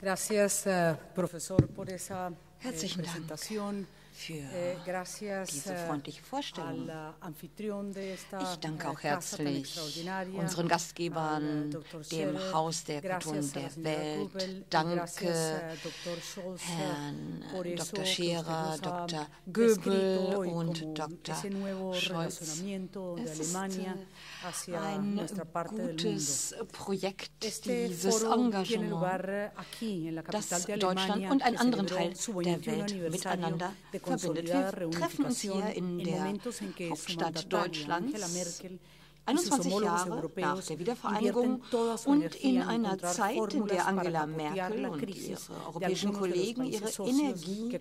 Gracias, uh, profesor, por esa eh, Dank presentación. Für gracias diese freundliche Vorstellung. anfitrión de esta Ich danke auch herzlich unseren Gastgebern, dem. Haus der Kulturen der Welt. Danke Herrn Dr. Scherer, Dr. hoy und Dr. Scholz. Es ist äh, ein gutes Projekt, dieses Engagement, das Deutschland und einen anderen Teil der 21 Welt miteinander de verbindet. Wir treffen uns hier in der Hauptstadt Deutschlands, Angela Merkel, y sus 21 homólogos Jahre nach der Wiedervereinigung und in einer Zeit, in der Angela Merkel und ihre europäischen Kollegen ihre Energie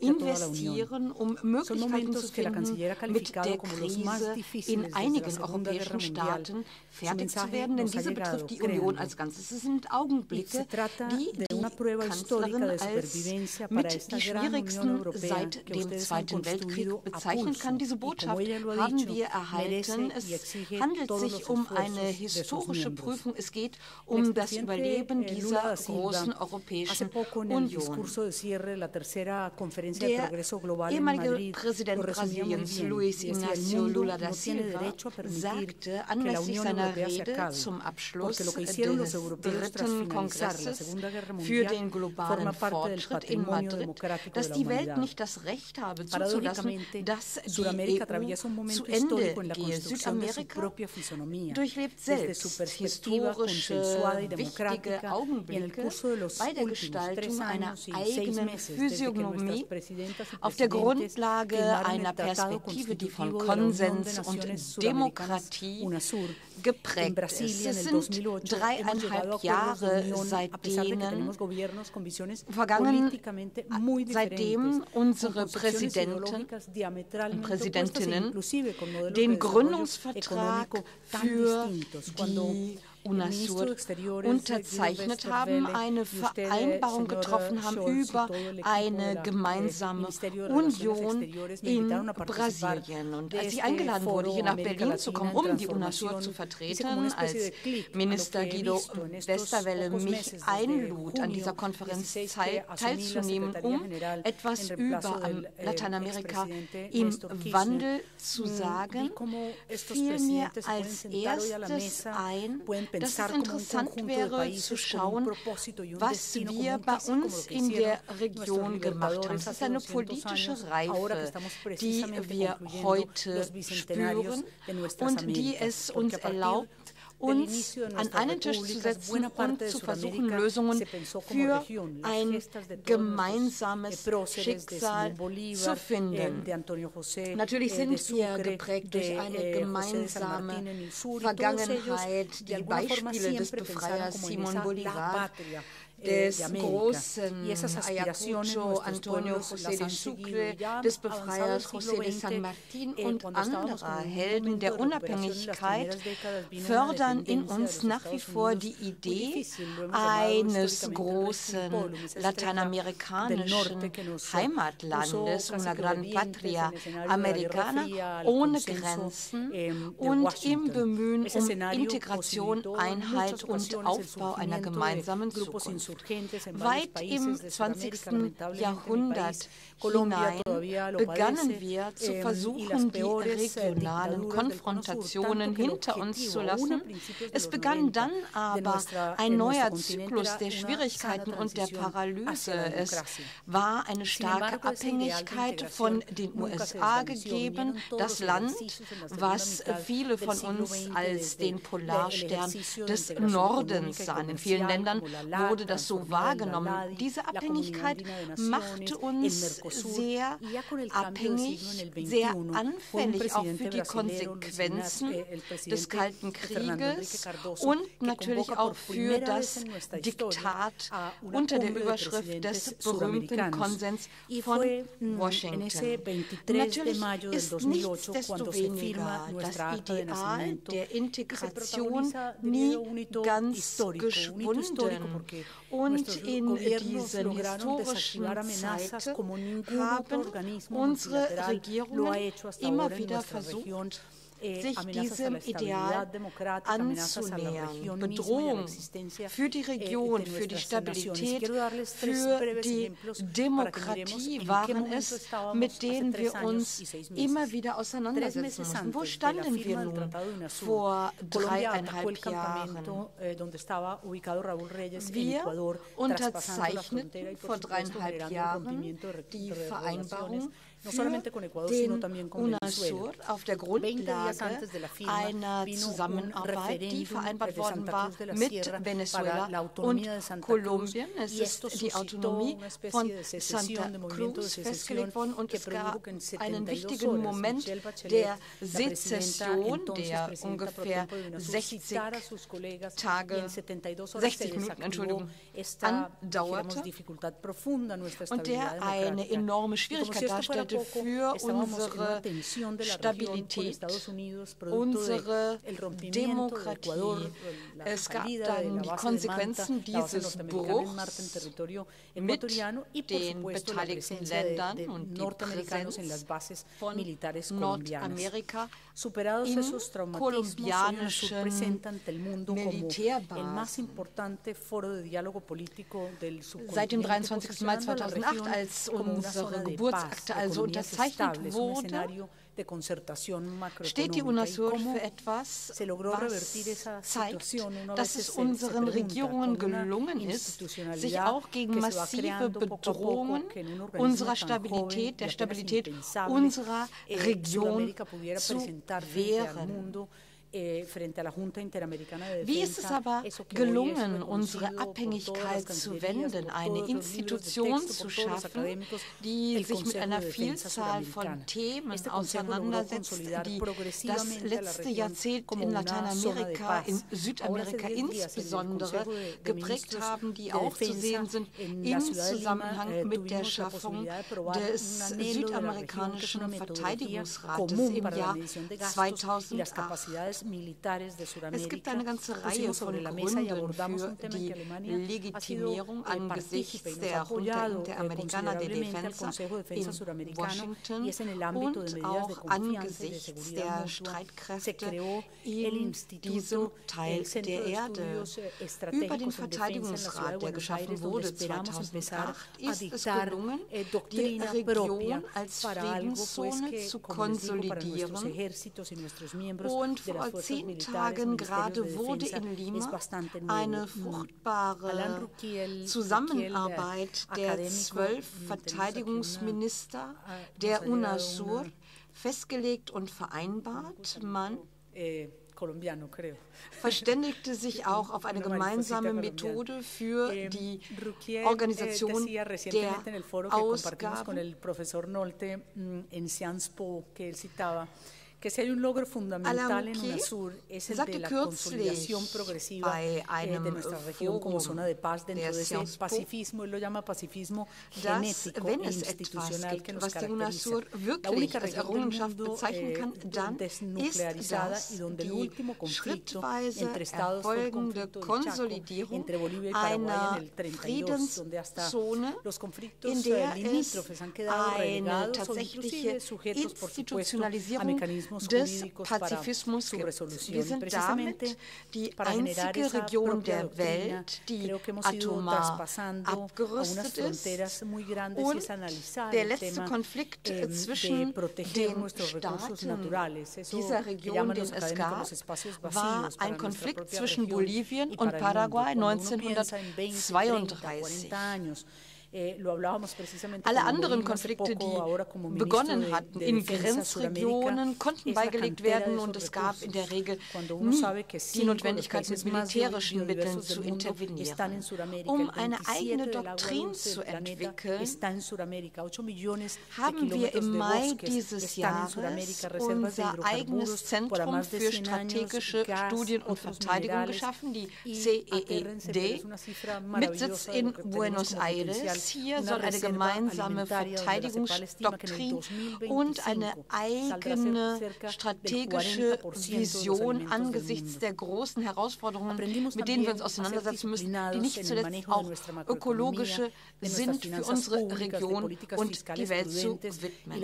investieren, um Möglichkeiten zu finden, mit der Krise in einigen europäischen. Staaten fertig zu werden, denn diese betrifft die Union als Ganzes. Es sind Augenblicke, die die Kanzlerin als mit die schwierigsten seit dem Zweiten Weltkrieg bezeichnen kann. Diese Botschaft haben wir erhalten. Es exige handelt sich um eine historische. Prüfung. Es geht um das Überleben Lula dieser großen europäischen Union. Der ehemalige Präsident Brasiliens. Luis Ignacio Lula da Silva, sagte anlässlich seiner Rede zum Abschluss des dritten Kongresses für den globalen Fortschritt in Madrid, dass die Welt nicht das Recht habe zuzulassen, dass die EU zu Ende gehe. Südamerika durchlebt selbst historische, wichtige Augenblicke bei der Gestaltung einer eigenen Physiognomie auf der Grundlage einer Perspektive, die von Konsens und Demokratie geprägt ist. Es sind 2008 hemos llegado a dreieinhalb Jahre, seit denen vergangen, seitdem unsere Präsidenten Präsidentinnen opuestas e modelos den Gründungsvertrag económico tan distintos. Cuando UNASUR unterzeichnet haben, eine Vereinbarung getroffen haben über eine gemeinsame Union in Brasilien. Und als ich eingeladen wurde, hier nach Berlin zu kommen, en um die UNASUR zu vertreten, als Minister Guido Westerwelle mich einlud, an dieser junio Konferenzzeit 16 que asumí la teilzunehmen, um etwas über eh, Lateinamerika im. Wandel zu Mm, sagen, fiel mir als erstes ein, dass es interessant wäre zu schauen, was wir bei uns in der Region gemacht haben. Es ist eine 200 politische Reife, die wir heute spüren und die es uns erlaubt, uns an einen Tisch zu setzen und zu versuchen, Lösungen für ein gemeinsames Schicksal zu finden. Natürlich eh, sind wir geprägt durch eine eh, gemeinsame Vergangenheit, die Beispiele des Befreiers Simon Bolivar, des de América. großen Y esas Ayacucho Antonio José las de. Sucre, des Befreiers José de San Martín eh, und anderer Helden der Unabhängigkeit fördern in uns nach wie vor die Idee eines großen lateinamerikanischen eh, Heimatlandes, una gran Patria Americana ohne Grenzen eh, und im. Bemühen um Integration, Einheit und Aufbau einer gemeinsamen Zukunft. Weit im de 20. Sudamérica, lamentablemente en mi Jahrhundert hinein begannen wir zu versuchen, die eh, regionalen Konfrontationen hinter uns zu lassen. Es begann 90 dann aber ein neuer Zyklus der Schwierigkeiten und der Paralyse. Es war eine starke Abhängigkeit von den USA gegeben, das Land, was viele von uns als den Polarstern des Nordens sahen. In vielen Ländern wurde das so Transformel, la wahrgenommen. Diese Abhängigkeit machte uns sehr abhängig, sehr 21, fue un anfällig auch für die Konsequenzen des Kalten Krieges und natürlich auch für das Diktat unter der Überschrift des berühmten. Konsens von Washington. en ese 23 de Natürlich ist 2008 cuando se firma nichtsdestoweniger das Ideal der Integration nie ganz geschwunden. Und in diesen historischen otro haben unsere Regierungen immer wieder versucht, sich diesem Ideal anzunähern. Bedrohung für die Region, für die Stabilität, für die Demokratie waren es, mit denen wir uns immer wieder auseinandersetzen mussten. Wo standen wir nun vor dreieinhalb Jahren? Wir unterzeichneten vor dreieinhalb Jahren die Vereinbarung für den UNASUR auf der Grundlage einer Zusammenarbeit, die vereinbart worden war mit Venezuela und Kolumbien. Es ist die Autonomie von Santa Cruz festgelegt worden und es gab einen wichtigen Moment der Sezession, der ungefähr 60 Tage, 60 Minuten, Entschuldigung, andauerte. und der eine enorme Schwierigkeit darstellte für unsere Stabilität, unsere Demokratie. Es gab dann die Konsequenzen dieses Bruchs mit den beteiligten Ländern und die Präsenz von Nordamerika in kolumbianischen Militärbasen. Seit dem 23. Mai 2008, als unsere Geburtsakte also unterzeichnet wurde, steht die UNASUR für etwas, was zeigt, dass es unseren Regierungen gelungen ist, sich auch gegen massive Bedrohungen unserer Stabilität, der Stabilität unserer Region zu wehren. Eh, Wie ist es aber gelungen, unsere Abhängigkeit zu wenden, eine Institution zu schaffen, die sich mit einer Vielzahl von Themen auseinandersetzt, die das letzte Jahrzehnt in Lateinamerika, in Südamerika insbesondere geprägt haben, die aufzusehen sind im Zusammenhang eh, mit der Schaffung des südamerikanischen Verteidigungsrates im Jahr 2008. Es gibt eine ganze Reihe von Gründen für die Legitimierung angesichts der Junta Interamericana de Defensa in Washington und auch angesichts der Streitkräfte in diesem Teil der Erde. Über den Verteidigungsrat, der geschaffen wurde 2008, ist es gelungen, die Region als Friedenszone zu konsolidieren und vor zehn Tagen gerade wurde in Lima eine fruchtbare Zusammenarbeit der zwölf Verteidigungsminister der UNASUR festgelegt und vereinbart. Man eh, verständigte sich auch auf eine gemeinsame Methode für die Organisation der Ausgaben que si hay un logro fundamental en UNASUR es el de la consolidación progresiva eh, de nuestra región como zona de paz dentro de ese pacifismo, él lo llama pacifismo genético e institucional que nos caracteriza. La única región del mundo eh, desnuclearizada y donde el último conflicto entre Estados fue el conflicto de Chaco, entre Bolivia y Paraguay en el 32, donde hasta los conflictos limítrofes han quedado relegados o inclusive sujetos, por supuesto, a mecanismos des Pazifismus gibt. Wir sind damit die einzige Region der Welt, die atomar abgerüstet ist und der letzte Konflikt zwischen den Staaten dieser Region, den es gab, war ein Konflikt zwischen Bolivien und Paraguay 1932. Eh, Alle anderen Konflikte, die begonnen hatten in Grenzregionen, konnten beigelegt werden und es gab in der Regel nie die Notwendigkeit, mit militärischen Mitteln zu intervenieren. Um eine eigene Doktrin zu entwickeln, haben wir im Mai dieses Jahres unser eigenes Zentrum für strategische Studien und Verteidigung geschaffen, die CEED, mit Sitz in Buenos Aires hier soll eine gemeinsame Verteidigungsdoktrin und eine eigene strategische Vision angesichts der großen Herausforderungen, mit denen wir uns auseinandersetzen müssen, die nicht zuletzt auch ökologische sind für unsere Region und die Welt zu widmen.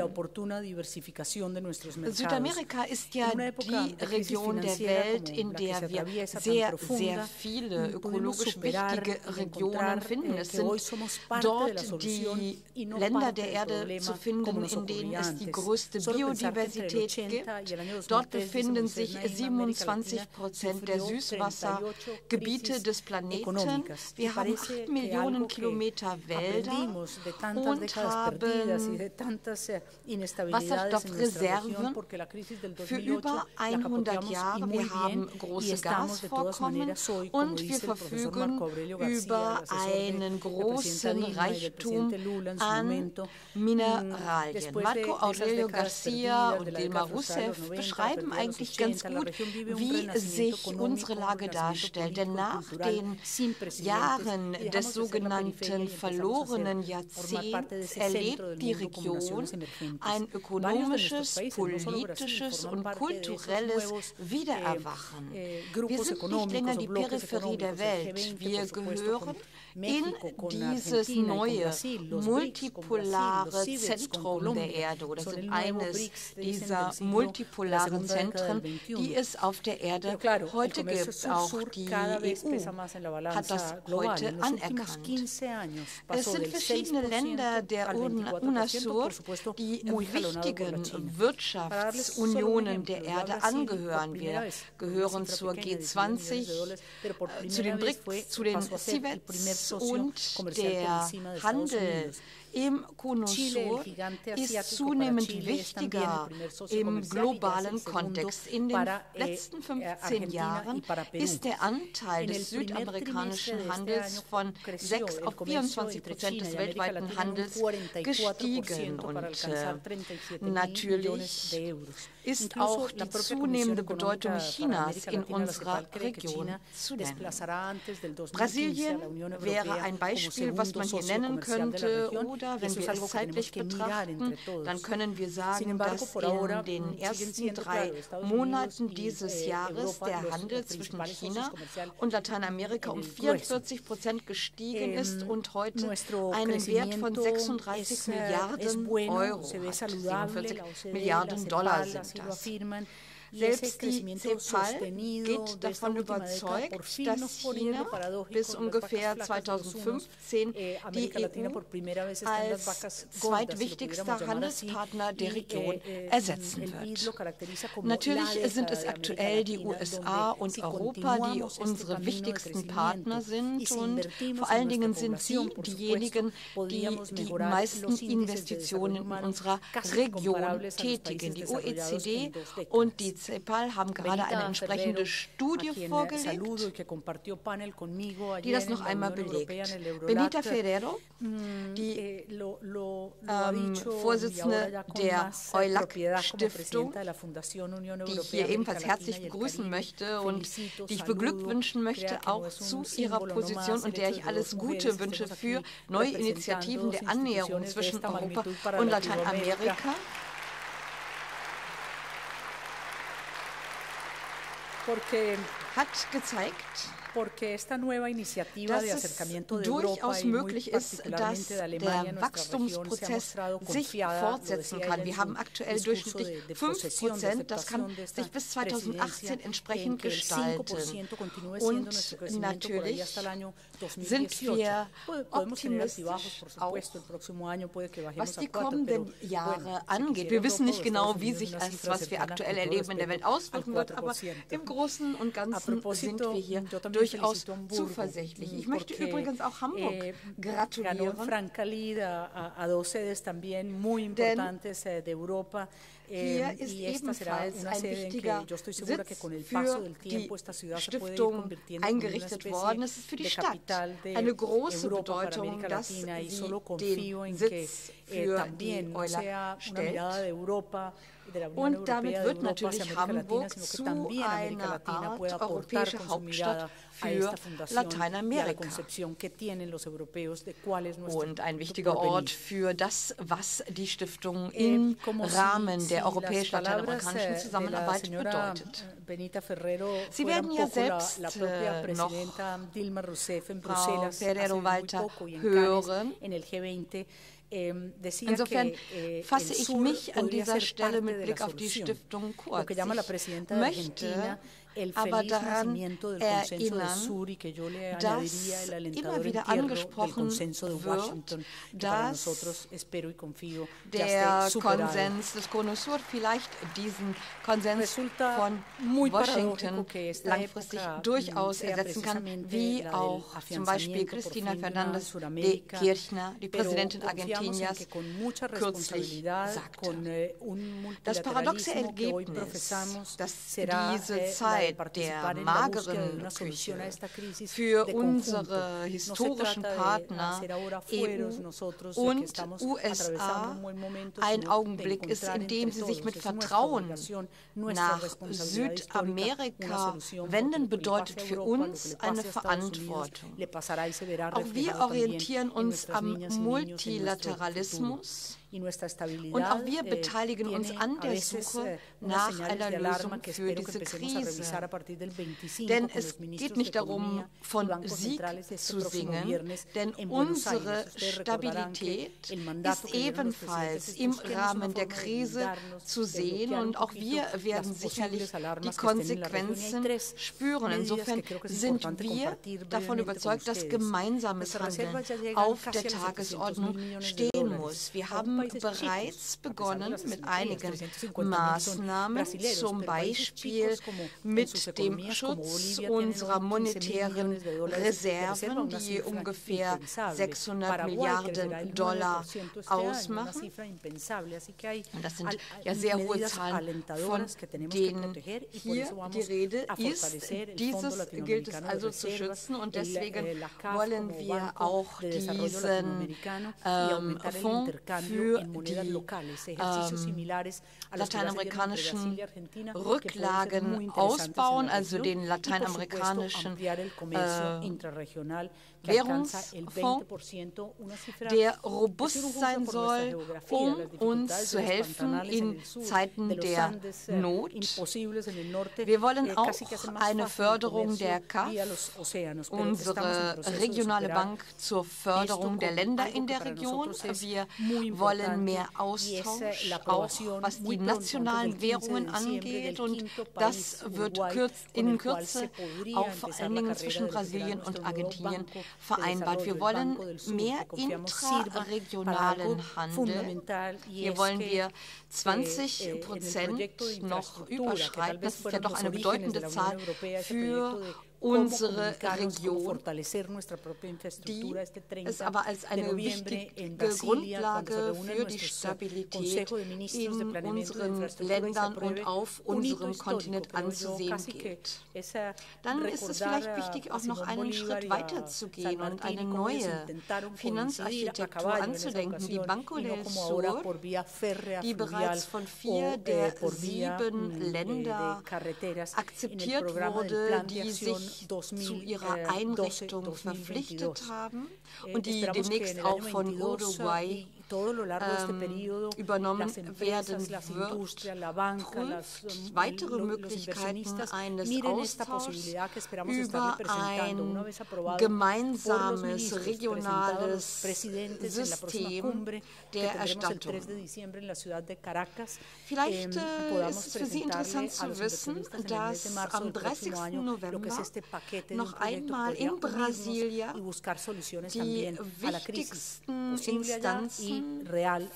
Südamerika ist ja die Region der Welt, in der wir sehr, sehr viele ökologisch wichtige Regionen finden. Es sind dort die Länder der Erde zu finden, in denen es die größte Biodiversität gibt. Dort befinden sich 27 Prozent der Süßwassergebiete des Planeten. Wir haben 8 Millionen Kilometer Wälder und haben Wasserstoffreserven für über 100 Jahre. Wir haben große Gasvorkommen und wir verfügen über einen großen Reichtum an Mineralien. Marco Aurelio Garcia und Dilma Rousseff beschreiben eigentlich ganz gut, wie sich unsere Lage darstellt. Denn nach den Jahren des sogenannten verlorenen Jahrzehnts erlebt die Region ein ökonomisches, politisches und kulturelles Wiedererwachen. Wir sind nicht länger die Peripherie der Welt. Wir gehören in dieses neue multipolare Zentrum der Erde oder sind eines dieser multipolaren Zentren, die es auf der Erde heute gibt. Auch die EU hat das heute anerkannt. Es sind verschiedene Länder der UNASUR, die wichtigen Wirtschaftsunionen der Erde angehören. Wir gehören zur G20, zu den BRICS, zu den CIVETS und der Handel im Konosur ist zunehmend wichtiger im globalen Kontext. In den letzten 15 Jahren ist der Anteil des südamerikanischen Handels von 6 auf 24 Prozent des weltweiten Handels gestiegen. Und äh, natürlich ist auch die zunehmende Bedeutung Chinas in unserer Region zu nennen. Brasilien wäre ein Beispiel, was man hier nennen könnte, oder wenn wir es zeitlich betrachten, dann können wir sagen, dass in den ersten drei Monaten dieses Jahres der Handel zwischen China und Lateinamerika um 44 Prozent gestiegen ist und heute einen Wert von 36 Milliarden Euro hat. 47 Milliarden Dollar sind das. Selbst die CEPAL geht davon überzeugt, dass China bis ungefähr 2015 eh, die EU als zweitwichtigster Handelspartner der Region eh, eh, ersetzen wird. Natürlich sind es aktuell die USA und Europa, die unsere wichtigsten Partner sind und vor allen Dingen sind sie diejenigen, die die meisten Investitionen in unserer Region tätigen. Die OECD und die CEPAL haben gerade eine entsprechende Studie vorgelegt, die das noch einmal belegt. Benita Ferrero, mm, die eh, ähm, Vorsitzende der EULAC-Stiftung, die ich hier ebenfalls herzlich begrüßen möchte und die ich beglückwünschen möchte, auch zu ihrer Position und der ich alles Gute wünsche für neue Initiativen der Annäherung zwischen Europa und Lateinamerika. Porque hat gezeigt, acercamiento de durchaus möglich ist, dass der Wachstumsprozess sich fortsetzen kann. Wir haben aktuell durchschnittlich 5 Prozent. Das kann sich bis 2018 entsprechend gestalten. Und natürlich sind wir optimistisch auch, was die kommenden Jahre angeht. Wir wissen nicht genau, wie sich das, was wir aktuell erleben, in der Welt auswirken wird, aber im Großen und Ganzen sind wir hier durchaus zuversichtlich. Ich möchte übrigens auch Hamburg eh, gratulieren. Franca Lida a, a dos sedes también muy importantes de Europa. Hier ist ebenfalls ein wichtiger Sitz für die Stiftung eingerichtet worden. Es ist für die Stadt eine große Bedeutung, dass sie den Sitz für die Euler stellt. Und damit wird natürlich Hamburg zu einer Art europäischer Hauptstadt für Lateinamerika und ein wichtiger Ort für das, was die Stiftung im Rahmen der europäisch-lateinamerikanischen Zusammenarbeit bedeutet. Sie werden ja selbst äh, noch Frau Ferrero Walter hören. Insofern eh, fasse ich mich an dieser Stelle mit Blick auf die Stiftung kurz. Ich möchte aber daran erinnern, dass immer wieder angesprochen wird, dass der Konsens des Cono Sur vielleicht diesen Konsens von Washington langfristig durchaus ersetzen kann, wie auch zum Beispiel Cristina Fernández de Kirchner, die Präsidentin Argentiniens, kürzlich sagte. Eh, das paradoxe Ergebnis, dass diese Zeit Der mageren Küche für unsere historischen Partner EU und USA ein Augenblick ist, in dem sie sich mit Vertrauen nach Südamerika wenden, bedeutet für uns eine Verantwortung. Auch wir orientieren uns am Multilateralismus und auch wir beteiligen uns an der Suche nach einer Lösung für diese Krise. Denn es geht nicht darum, von Sieg zu singen, denn unsere Stabilität ist ebenfalls im Rahmen der Krise zu sehen und auch wir werden sicherlich die Konsequenzen spüren. Insofern sind wir davon überzeugt, dass gemeinsames Handeln auf der Tagesordnung stehen muss. Wir haben bereits begonnen mit einigen Maßnahmen, zum Beispiel mit dem Schutz unserer monetären Reserven, die ungefähr 600 Milliarden Dollar ausmachen. Und das sind ja sehr hohe Zahlen, von denen hier die Rede ist. Dieses gilt es also zu schützen und deswegen wollen wir auch diesen ähm, Fonds für für die ähm, lateinamerikanischen Rücklagen ausbauen, also den lateinamerikanischen äh, Währungsfonds, der robust sein soll, um uns zu helfen in Zeiten der Not. Wir wollen auch eine Förderung der CAF, unsere regionale Bank zur Förderung der Länder in der Region. Wir wollen mehr Austausch, auch was die nationalen Währungen angeht. Und das wird in Kürze auch vor allen Dingen zwischen Brasilien und Argentinien vereinbart. Wir wollen mehr intraregionalen Handel. Hier wollen wir 20 eh, eh, Prozent noch überschreiten. Das ist ja doch eine bedeutende Zahl für unsere Region, die es aber als eine wichtige Grundlage für die Stabilität in unseren Ländern und auf unserem Kontinent anzusehen gilt. Dann ist es vielleicht wichtig, auch noch einen Schritt weiter zu gehen und eine neue Finanzarchitektur anzudenken. Die Banco del Sur, die bereits von vier der sieben Länder akzeptiert wurde, die sich zu ihrer äh, Einrichtung verpflichtet haben eh, und die demnächst auch von Uruguay ähm, übernommen werden wird, prüft weitere Möglichkeiten eines Austauschs über ein gemeinsames regionales System der Erstattung. Vielleicht äh, ist es für Sie interessant zu wissen, dass am 30. November noch einmal in Brasilia die wichtigsten Instanzen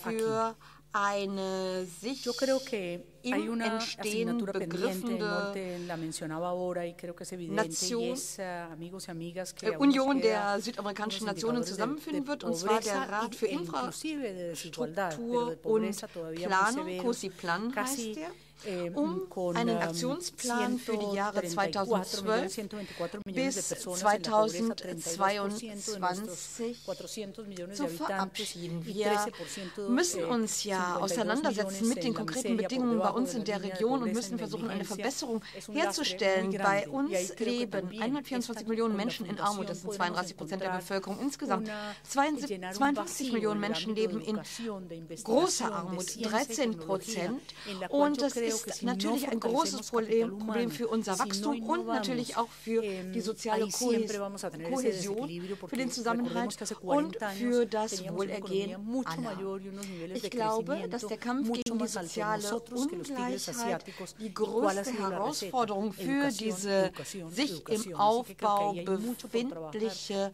für eine sich Yo creo que hay una asignatura pendiente, Norte la mencionaba ahora y creo que es evidente, Nation, y es, amigos y amigas, que Union der südamerikanischen Nationen zusammenfinden wird, und zwar der Rat für Infrastruktur und Planung, COSI-Plan heißt der. Um einen Aktionsplan für die Jahre 2012 bis 2022 zu verabschieden. Wir müssen uns ja auseinandersetzen mit den konkreten Bedingungen bei uns in der Region und müssen versuchen, eine Verbesserung herzustellen. Bei uns leben 124 Millionen Menschen in Armut, das sind 32 Prozent der Bevölkerung insgesamt. 52 Millionen Menschen leben in großer Armut, 13 Prozent. Und das ist natürlich ein großes Problem, Problem für unser Wachstum und natürlich auch für die soziale Kohäsion, für den Zusammenhalt und für das Wohlergehen aller. Ich glaube, dass der Kampf gegen die soziale Ungleichheit die größte Herausforderung für diese sich im Aufbau befindliche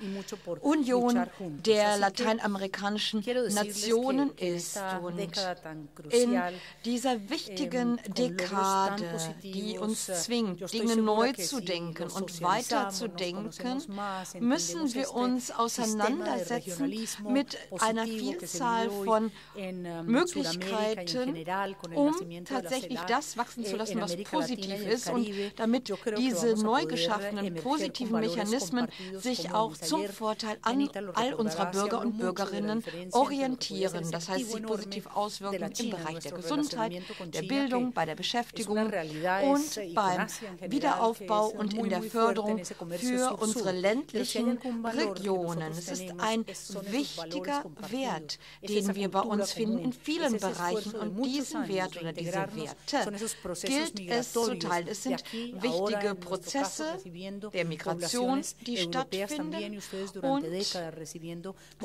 Union der lateinamerikanischen Nationen ist. Und in dieser wichtigen Dekade, die uns zwingt, Dinge neu zu denken und weiter zu denken, müssen wir uns auseinandersetzen mit einer Vielzahl von Möglichkeiten, um tatsächlich das wachsen zu lassen, was positiv ist und damit diese neu geschaffenen positiven Mechanismen sich auch zum Vorteil an all unserer Bürger und Bürgerinnen orientieren. Das heißt, sie positiv auswirken im Bereich der Gesundheit, der Bildung, bei der Beschäftigung und beim Wiederaufbau und in der Förderung für unsere ländlichen Regionen. Es ist ein wichtiger Wert, den wir bei uns finden in vielen Bereichen. Und diesen Wert oder diese Werte gilt es zu teilen. Es sind wichtige Prozesse der Migration, die stattfinden. Und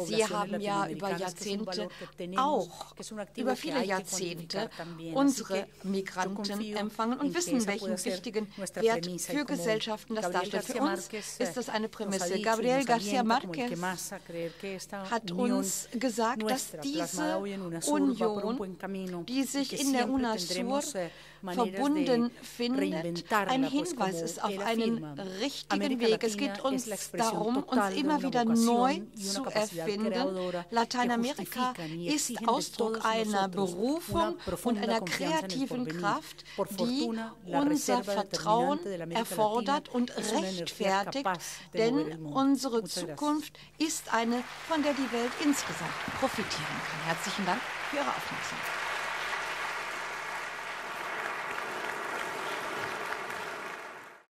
Sie haben ja über Jahrzehnte auch, über viele Jahrzehnte, unsere Migranten empfangen und wissen, welchen wichtigen Wert für Gesellschaften das darstellt. Für uns ist das eine Prämisse. Gabriel García Márquez hat uns gesagt, dass diese Union, die sich in der UNASUR verbunden findet, ein Hinweis ist auf einen richtigen Weg. Es geht uns darum, uns immer wieder neu zu erfinden. Lateinamerika ist Ausdruck einer Berufung und einer kreativen Kraft, die unser Vertrauen erfordert und rechtfertigt, denn unsere Zukunft ist eine, von der die Welt insgesamt profitieren kann. Herzlichen Dank für Ihre Aufmerksamkeit.